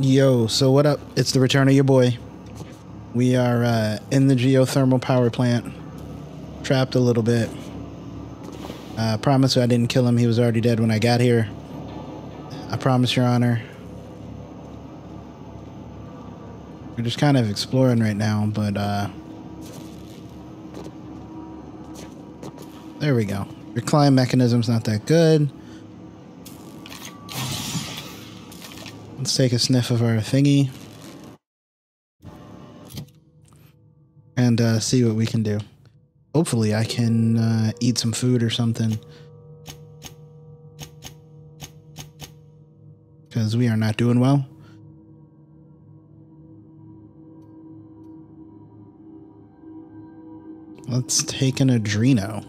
Yo, so what up? It's the return of your boy. We are uh, in the geothermal power plant, trapped a little bit. I uh, promise you I didn't kill him. He was already dead when I got here. I promise, Your Honor. We're just kind of exploring right now, but uh, there we go. Your climb mechanism's not that good. Let's take a sniff of our thingy. And uh, see what we can do. Hopefully I can uh, eat some food or something. Because we are not doing well. Let's take an Adreno.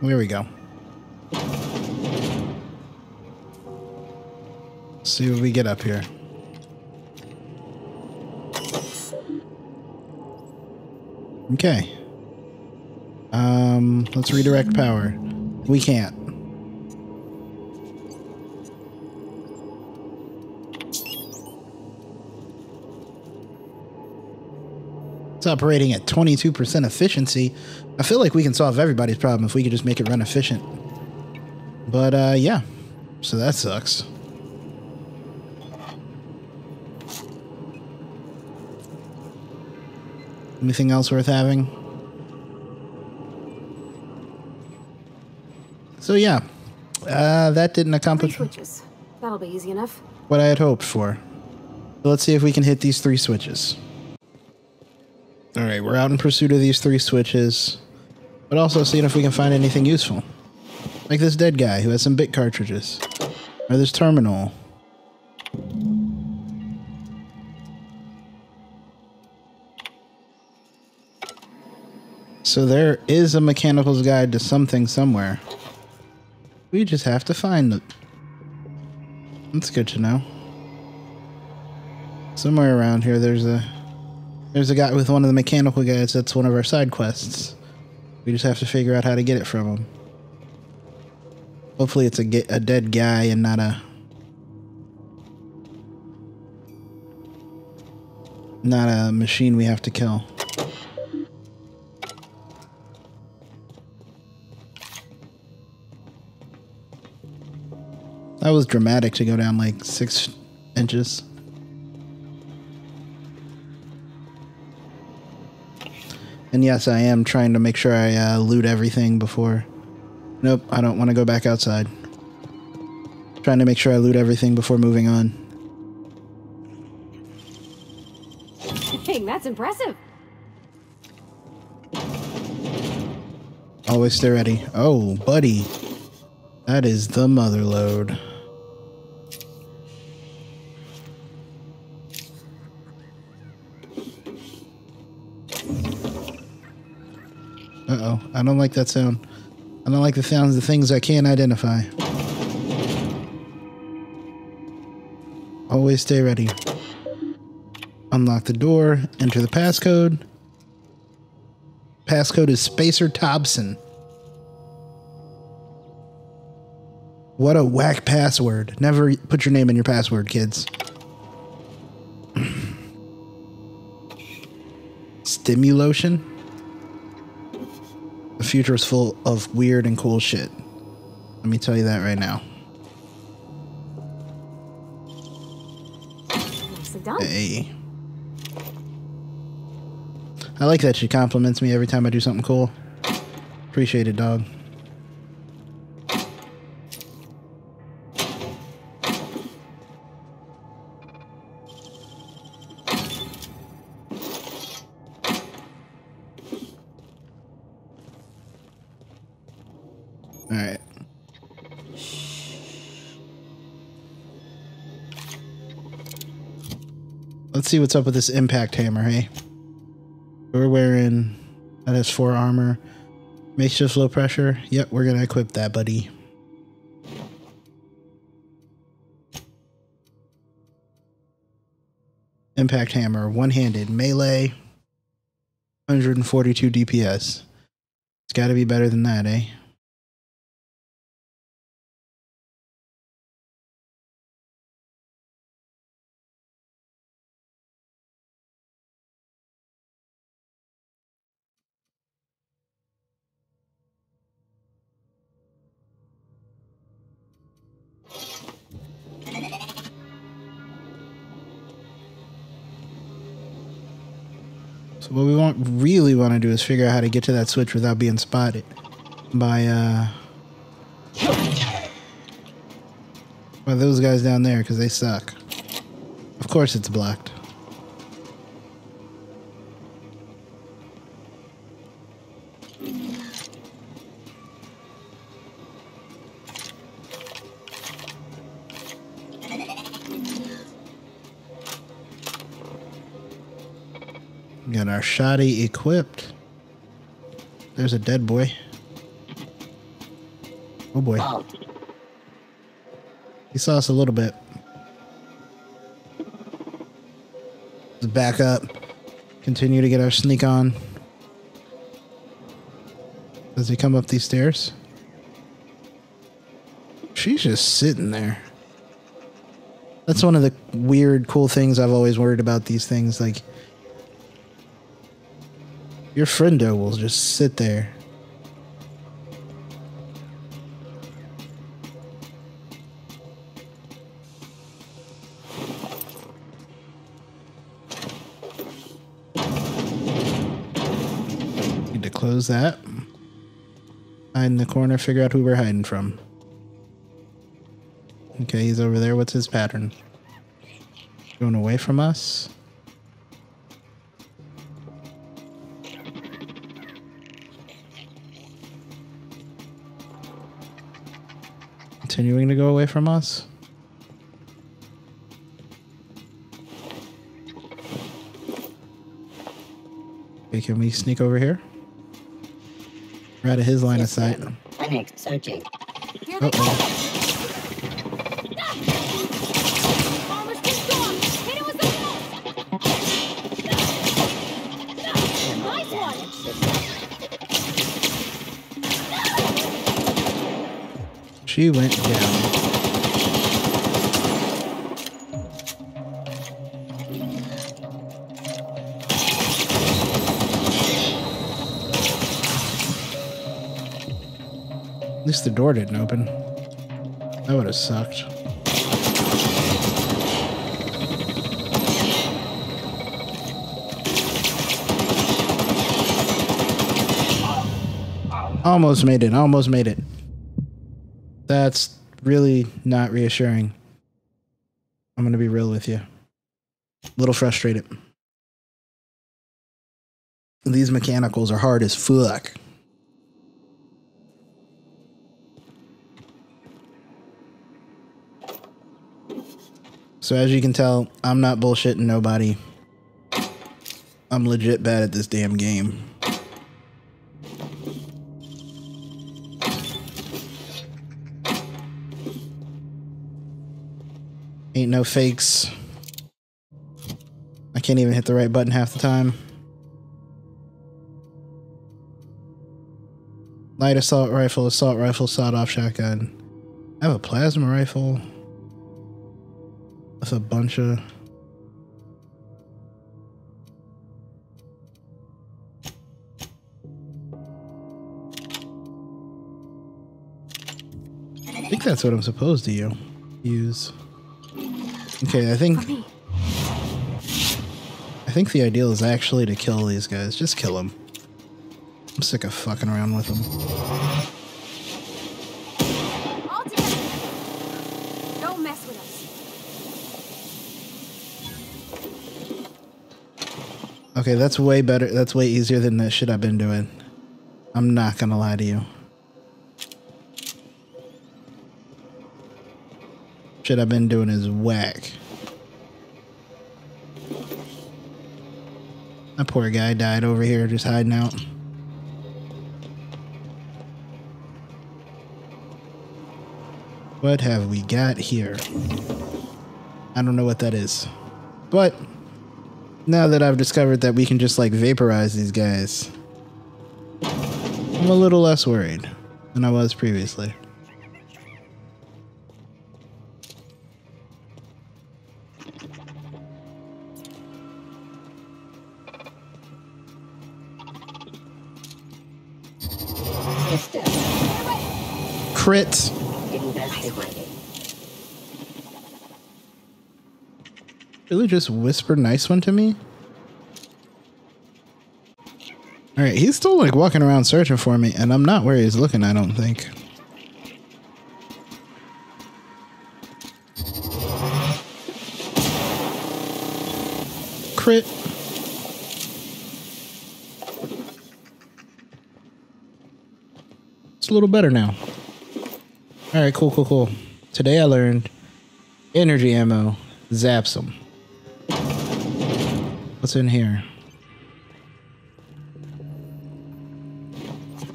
There we go. See what we get up here. Okay. Um, let's redirect power. We can't. It's operating at 22% efficiency. I feel like we can solve everybody's problem if we could just make it run efficient. But, uh, yeah. So that sucks. Anything else worth having? So yeah, uh, that didn't accomplish switches. That'll be easy enough. what I had hoped for. So let's see if we can hit these three switches. All right, we're out in pursuit of these three switches, but also seeing if we can find anything useful, like this dead guy who has some bit cartridges, or this terminal. So there is a mechanical's guide to something somewhere. We just have to find it. That's good to know. Somewhere around here there's a there's a guy with one of the mechanical guides that's one of our side quests. We just have to figure out how to get it from him. Hopefully it's a, get, a dead guy and not a not a machine we have to kill. That was dramatic to go down like six inches. And yes, I am trying to make sure I uh, loot everything before. Nope, I don't want to go back outside. Trying to make sure I loot everything before moving on. Dang, that's impressive. Always stay ready. Oh, buddy. That is the mother load. I don't like that sound. I don't like the sounds of things I can't identify. Always stay ready. Unlock the door. Enter the passcode. Passcode is Spacer Thompson. What a whack password. Never put your name in your password, kids. Stimulotion? The future is full of weird and cool shit. Let me tell you that right now. Nicely done. Hey. I like that she compliments me every time I do something cool. Appreciate it, dog. See what's up with this impact hammer, hey? We're wearing that has four armor. Makeshift low pressure. Yep, we're gonna equip that, buddy. Impact hammer, one-handed, melee, 142 DPS. It's got to be better than that, eh? Figure out how to get to that switch without being spotted by uh by those guys down there because they suck. Of course it's blocked. Got our shoddy equipped. There's a dead boy. Oh boy. He saw us a little bit. Let's back up. Continue to get our sneak on. Does he come up these stairs? She's just sitting there. That's one of the weird, cool things I've always worried about these things. Like, your friendo will just sit there. Need to close that. Hide in the corner, figure out who we're hiding from. Okay, he's over there. What's his pattern? Going away from us? Continuing to go away from us? Okay, can we sneak over here? We're out of his line of sight. Searching. Here they She went down. At least the door didn't open. That would have sucked. Almost made it. Almost made it. That's really not reassuring. I'm going to be real with you. A little frustrated. These mechanicals are hard as fuck. So as you can tell, I'm not bullshitting nobody. I'm legit bad at this damn game. Ain't no fakes. I can't even hit the right button half the time. Light assault rifle, assault rifle, sawed off shotgun. I have a plasma rifle. With a bunch of. I think that's what I'm supposed to use. Okay, I think I think the ideal is actually to kill these guys. Just kill them. I'm sick of fucking around with them. All together. Don't mess with us. Okay, that's way better. That's way easier than the shit I've been doing. I'm not gonna lie to you. Shit I've been doing is whack. That poor guy died over here just hiding out. What have we got here? I don't know what that is. But now that I've discovered that we can just like vaporize these guys, I'm a little less worried than I was previously. Crit. Really just whisper nice one to me? All right, he's still like walking around searching for me, and I'm not where he's looking. I don't think. Crit. It's a little better now. All right, cool, cool, cool. Today I learned energy ammo zaps them. What's in here?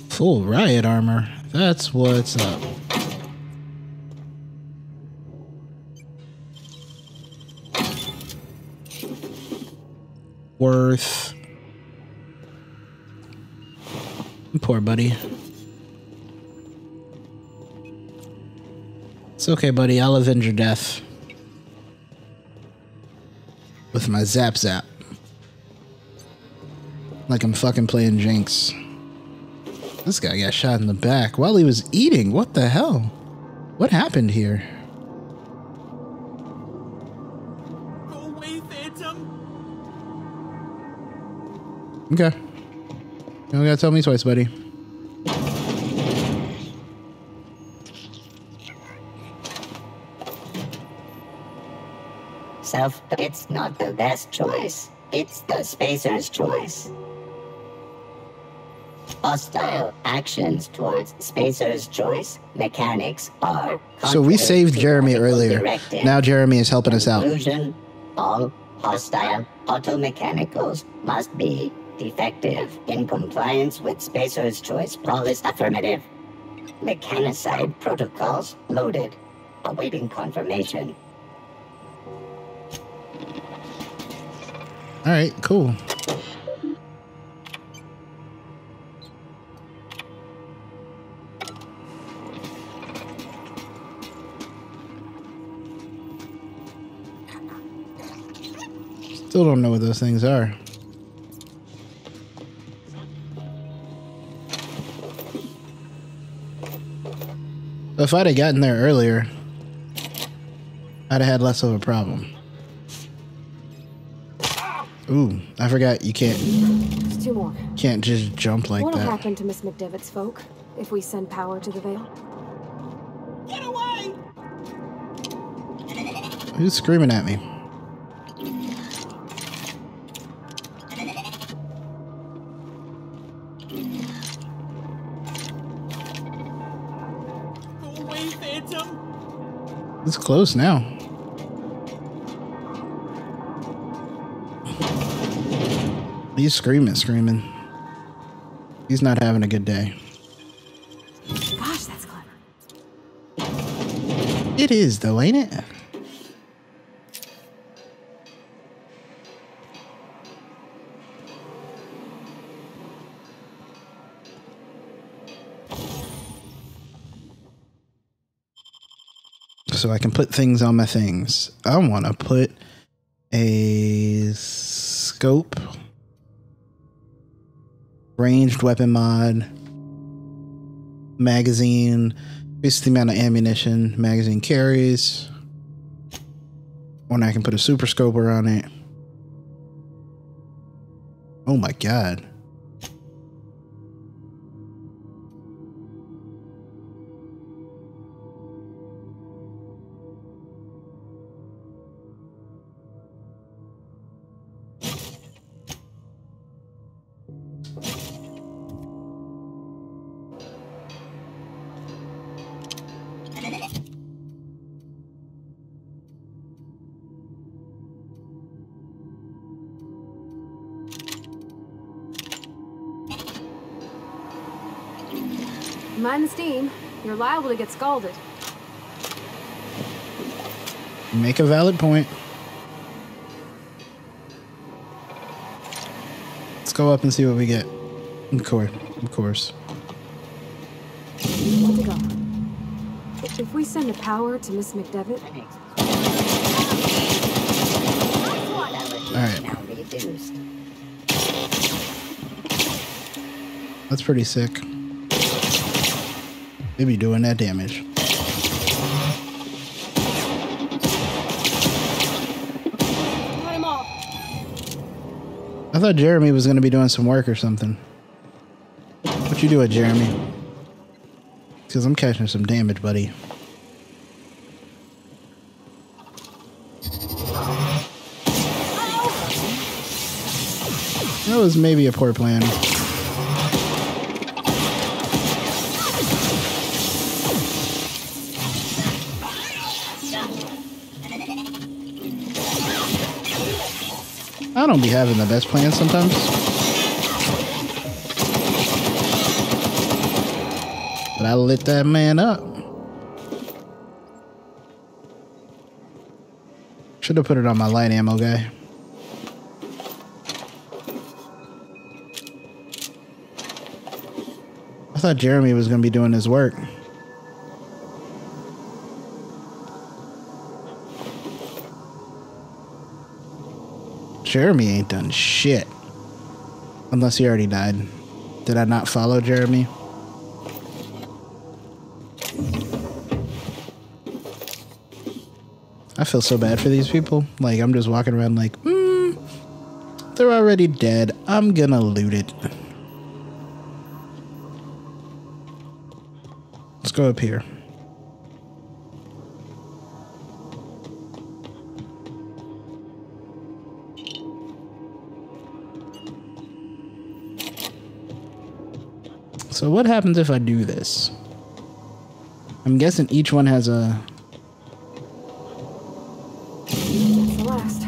Full riot armor. That's what's up. Worth. Poor buddy. It's okay, buddy. I'll avenge your death. With my zap zap. Like I'm fucking playing Jinx. This guy got shot in the back while he was eating. What the hell? What happened here? Go away, Phantom! Okay. You don't gotta tell me twice, buddy. Self, it's not the best choice. It's the spacer's choice. Hostile actions towards spacer's choice mechanics are. So we saved Jeremy earlier. Now Jeremy is helping us out. Conclusion, all hostile automechanicals must be defective in compliance with Spacer's Choice Policy Affirmative. Mechanicide protocols loaded. Awaiting confirmation. All right, cool. Still don't know what those things are. If I'd have gotten there earlier, I'd have had less of a problem. Ooh, I forgot you can't There's two more. can't just jump like that. What'll that. happen to Miss McDevitt's folk if we send power to the Vale? Get away! Who's screaming at me? Go away, Phantom! It's close now. He's screaming, screaming. He's not having a good day. Gosh, that's clever. It is though, ain't it? So I can put things on my things. I want to put a scope, ranged weapon mod, magazine, basically the amount of ammunition magazine carries. Or I can put a super scoper on it. Oh my god. Mind the steam. You're liable to get scalded. Make a valid point. Let's go up and see what we get. Of course. Of course. Let to go. If- If we send the power to Miss McDevitt, Alright. That's pretty sick. They be doing that damage. I thought Jeremy was going to be doing some work or something. What you doing, Jeremy? Because I'm catching some damage, buddy. That was maybe a poor plan. I don't be having the best plans sometimes. But I lit that man up. Should have put it on my light ammo guy. I thought Jeremy was going to be doing his work. Jeremy ain't done shit. Unless he already died. Did I not follow Jeremy? I feel so bad for these people. Like, I'm just walking around like, hmm, they're already dead. I'm gonna loot it. Let's go up here. So what happens if I do this? I'm guessing each one has a last.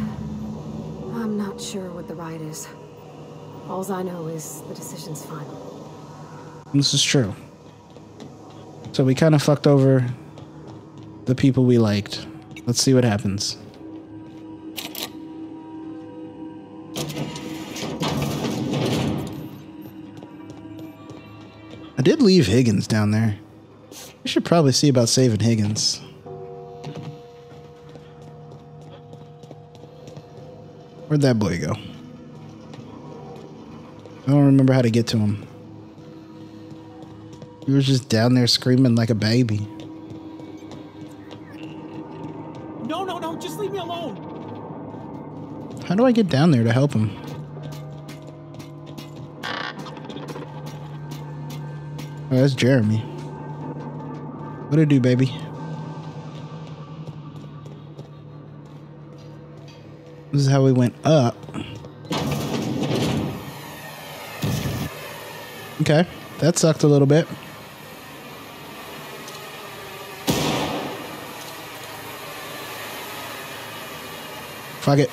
I'm not sure what the right is. Alls I know is the decision's final. This is true. So we kind of fucked over the people we liked. Let's see what happens. Did leave Higgins down there. We should probably see about saving Higgins. Where'd that boy go? I don't remember how to get to him. He was just down there screaming like a baby. No, no, no, just leave me alone. How do I get down there to help him? Oh, that's Jeremy. What it do, baby? This is how we went up. Okay, that sucked a little bit. Fuck it.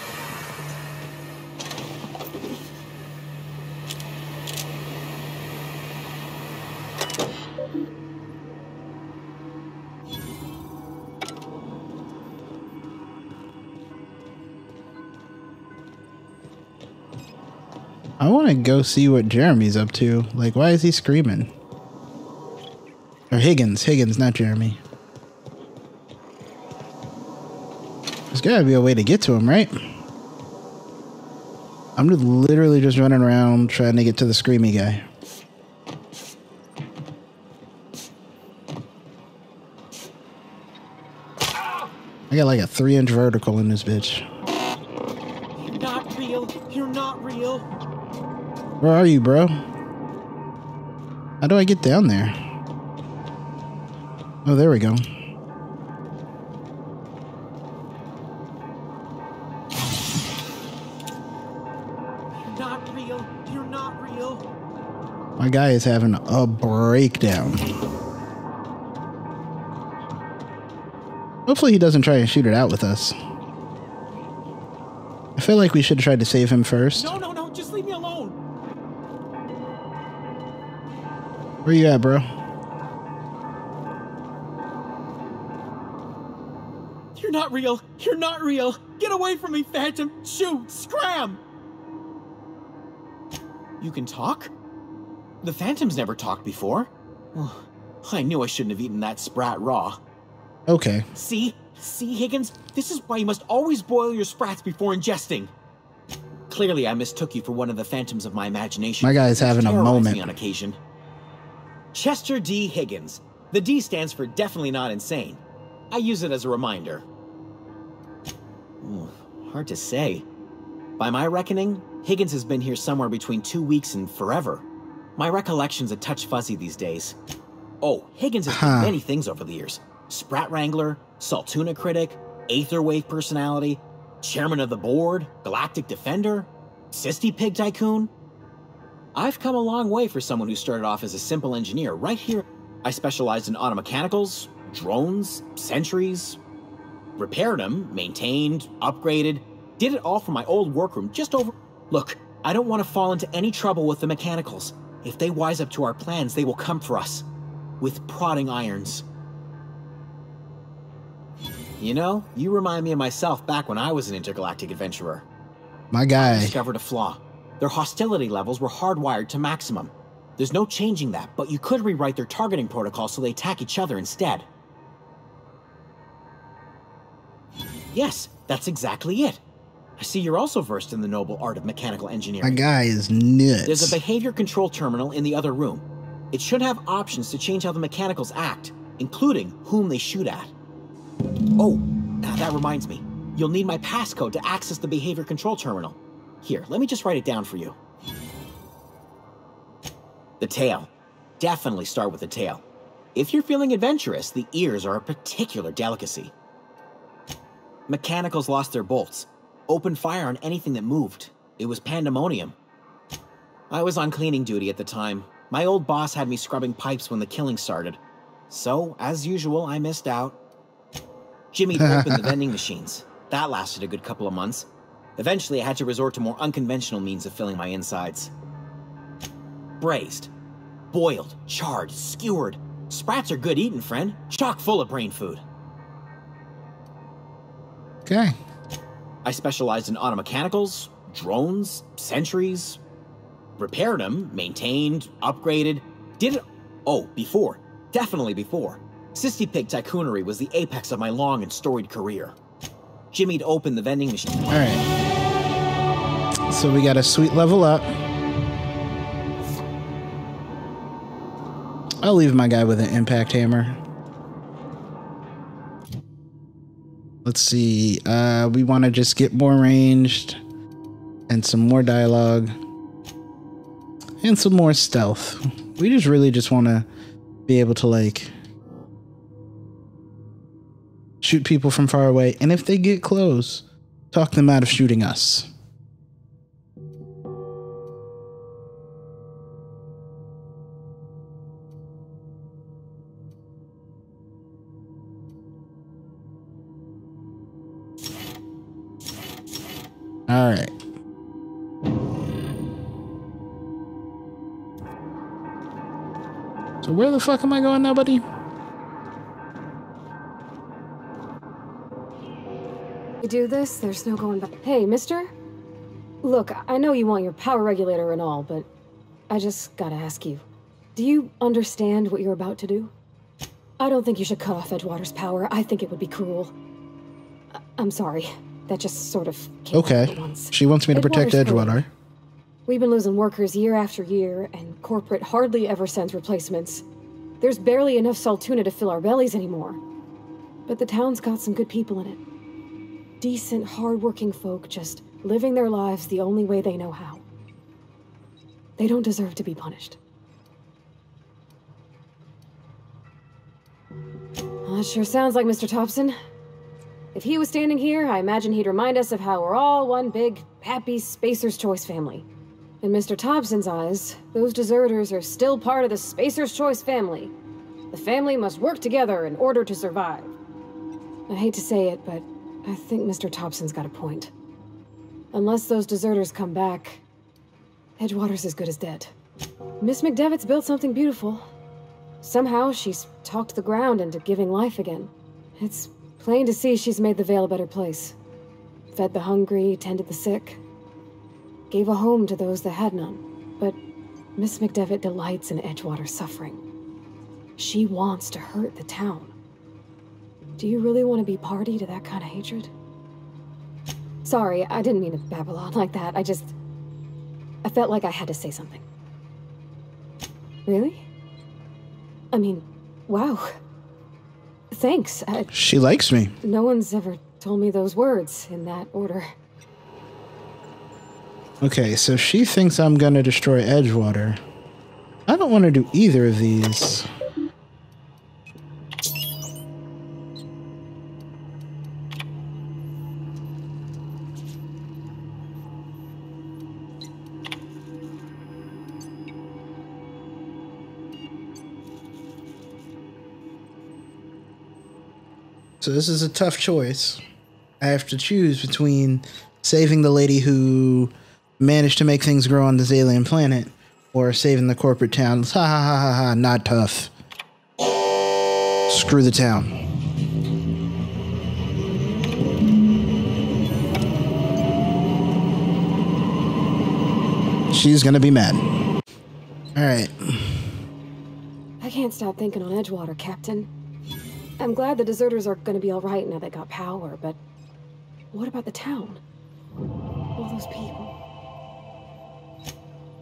I want to go see what Jeremy's up to. Like, why is he screaming? Or Higgins. Higgins, not Jeremy. There's gotta be a way to get to him, right? I'm just literally just running around trying to get to the screamy guy. I got like a three inch vertical in this bitch. You're not real. You're not real. Where are you, bro? How do I get down there? Oh, there we go. You're not real. You're not real. My guy is having a breakdown. Hopefully, he doesn't try and shoot it out with us. I feel like we should have tried to save him first. No, no, no, just leave me alone. Where you at, bro? You're not real. You're not real. Get away from me, Phantom. Shoot. Scram. You can talk? The Phantom's never talked before. I knew I shouldn't have eaten that sprat raw. Okay. See? See, Higgins? This is why you must always boil your sprats before ingesting. Clearly, I mistook you for one of the phantoms of my imagination. My guy's having a moment. on occasion. Chester D. Higgins. The D stands for definitely not insane. I use it as a reminder. Ooh, hard to say. By my reckoning, Higgins has been here somewhere between two weeks and forever. My recollection's a touch fuzzy these days. Oh, Higgins has Huh. been many things over the years. Sprat Wrangler, Saltuna Critic, Aetherwave Personality, Chairman of the Board, Galactic Defender, Cystypig Tycoon. I've come a long way for someone who started off as a simple engineer right here. I specialized in automechanicals, drones, sentries, repaired them, maintained, upgraded, did it all from my old workroom just over. Look, I don't want to fall into any trouble with the mechanicals. If they wise up to our plans, they will come for us with prodding irons. You know, you remind me of myself back when I was an intergalactic adventurer. My guy. discovered a flaw. Their hostility levels were hardwired to maximum. There's no changing that, but you could rewrite their targeting protocol so they attack each other instead. Yes, that's exactly it. I see you're also versed in the noble art of mechanical engineering. My guy is nuts. There's a behavior control terminal in the other room. It should have options to change how the mechanicals act, including whom they shoot at. Oh, now that reminds me. You'll need my passcode to access the behavior control terminal. Here, let me just write it down for you. The tail. Definitely start with the tail. If you're feeling adventurous, the ears are a particular delicacy. Mechanicals lost their bolts. Opened fire on anything that moved. It was pandemonium. I was on cleaning duty at the time. My old boss had me scrubbing pipes when the killing started. So, as usual, I missed out. Jimmy opened the vending machines. That lasted a good couple of months. Eventually, I had to resort to more unconventional means of filling my insides. Braised, boiled, charred, skewered. Sprats are good eating, friend. Chock full of brain food. okay. I specialized in automechanicals, drones, sentries, repaired them, maintained, upgraded, did it. Oh, before. Definitely before. Cystypig Tycoonery was the apex of my long and storied career. Jimmy'd open the vending machine. All right. So we got a sweet level up. I'll leave my guy with an impact hammer. Let's see. Uh, we want to just get more ranged and some more dialogue and some more stealth. We just really just want to be able to like shoot people from far away, and if they get close, talk them out of shooting us. All right. So where the fuck am I going now, buddy? Do this, there's no going back. Hey, mister? Look, I know you want your power regulator and all, but I just gotta ask you. Do you understand what you're about to do? I don't think you should cut off Edgewater's power. I think it would be cruel. I- I'm sorry. That just sort of Okay. She wants me to protect Edgewater's Edgewater. We've been losing workers year after year, and corporate hardly ever sends replacements. There's barely enough Saltuna to fill our bellies anymore. But the town's got some good people in it. Decent, hardworking folk just living their lives the only way they know how. They don't deserve to be punished. Well, that sure sounds like Mr. Thompson. If he was standing here, I imagine he'd remind us of how we're all one big, happy Spacer's Choice family. In Mr. Thompson's eyes, those deserters are still part of the Spacer's Choice family. The family must work together in order to survive. I hate to say it, but I think Mr. Thompson's got a point. Unless those deserters come back, Edgewater's as good as dead. Miss McDevitt's built something beautiful. Somehow she's talked the ground into giving life again. It's plain to see she's made the Vale a better place. Fed the hungry, tended the sick, gave a home to those that had none. But Miss McDevitt delights in Edgewater's suffering. She wants to hurt the town. Do you really want to be party to that kind of hatred? Sorry, I didn't mean to babble on like that. I just. I felt like I had to say something. Really? I mean, wow. Thanks. I, She likes me. no one's ever told me those words in that order. Okay, so she thinks I'm gonna destroy Edgewater. I don't want to do either of these. So this is a tough choice. I have to choose between saving the lady who managed to make things grow on this alien planet or saving the corporate town. Ha ha ha ha ha, not tough. Screw the town. She's gonna be mad. Alright. I can't stop thinking on Edgewater, Captain. I'm glad the deserters are gonna be alright now they got power, but what about the town? All those people.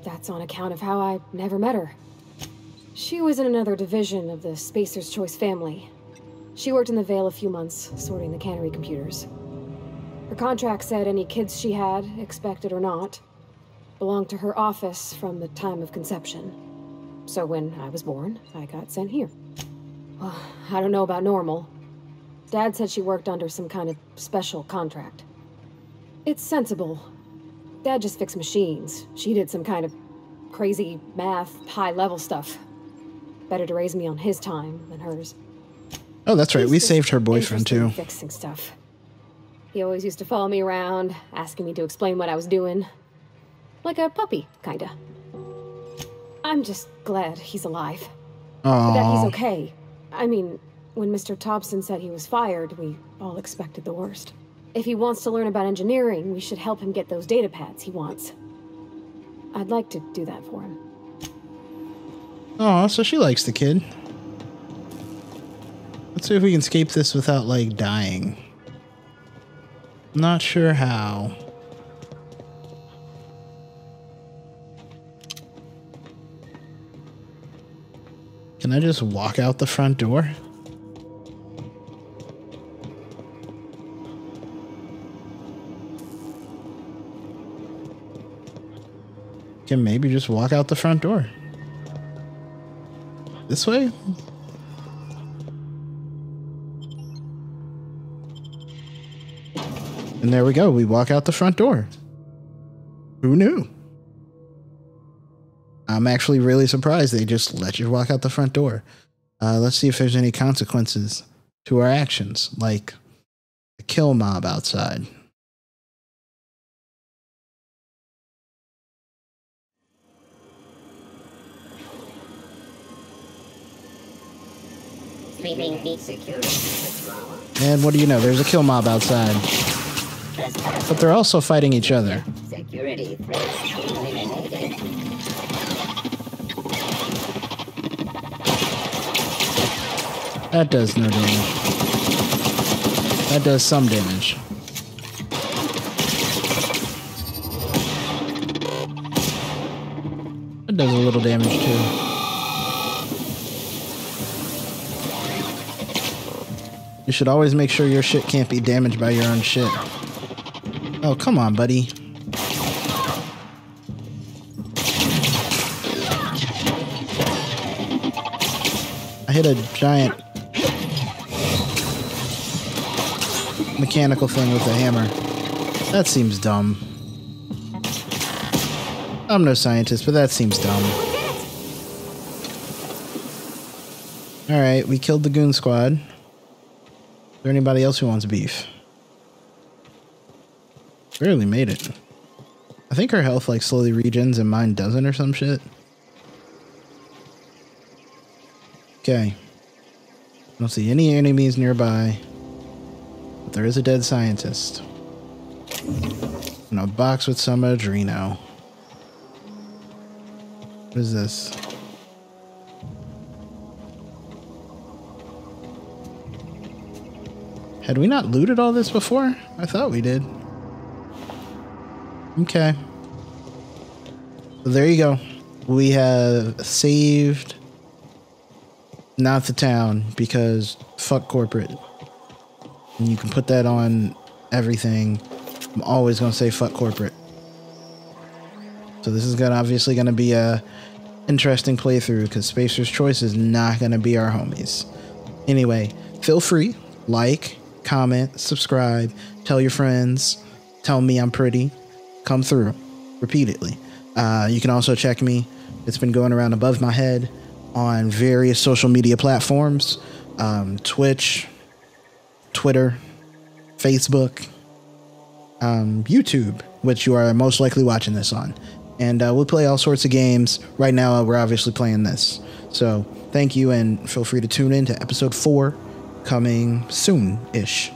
That's on account of how I never met her. She was in another division of the Spacer's Choice family. She worked in the Vale a few months, sorting the cannery computers. Her contract said any kids she had, expected or not, belonged to her office from the time of conception. So when I was born, I got sent here. Well, I don't know about normal. Dad said she worked under some kind of special contract. It's sensible. Dad just fixed machines. She did some kind of crazy math, high level stuff. Better to raise me on his time than hers. Oh, that's right. He's We saved her boyfriend too. Fixing stuff. He always used to follow me around, asking me to explain what I was doing. Like a puppy, kinda. I'm just glad he's alive. That he's okay. I mean, when Mr. Thompson said he was fired, we all expected the worst. If he wants to learn about engineering, we should help him get those data pads he wants. I'd like to do that for him. oh, so she likes the kid. Let's see if we can escape this without like dying. Not sure how. I just walk out the front door? Can maybe just walk out the front door. This way? And there we go. We walk out the front door. Who knew? I'm actually really surprised they just let you walk out the front door. Uh, let's see if there's any consequences to our actions, like a kill mob outside. Sleeping Heat Security And what do you know? There's a kill mob outside. But they're also fighting each other. security That does no damage. That does some damage. That does a little damage too. You should always make sure your shit can't be damaged by your own shit. Oh, come on, buddy. I hit a giant mechanical thing with a hammer. That seems dumb. I'm no scientist, but that seems dumb. Alright, we killed the goon squad. Is there anybody else who wants beef? Barely made it. I think her health like slowly regens and mine doesn't or some shit. Okay. Don't see any enemies nearby. There is a dead scientist. And a box with some Adreno. What is this? Had we not looted all this before? I thought we did. Okay. There you go. We have saved not the town because fuck corporate. And you can put that on everything. I'm always going to say fuck corporate. So this is gonna obviously going to be a interesting playthrough because Spacer's Choice is not going to be our homies. Anyway, feel free, like, comment, subscribe, tell your friends, tell me I'm pretty, come through repeatedly. Uh, you can also check me. It's been going around above my head on various social media platforms um, Twitch, Twitter, Facebook, um, YouTube, which you are most likely watching this on. And uh, we'll play all sorts of games. Right now, uh, we're obviously playing this. So thank you, and feel free to tune in to episode four coming soon ish.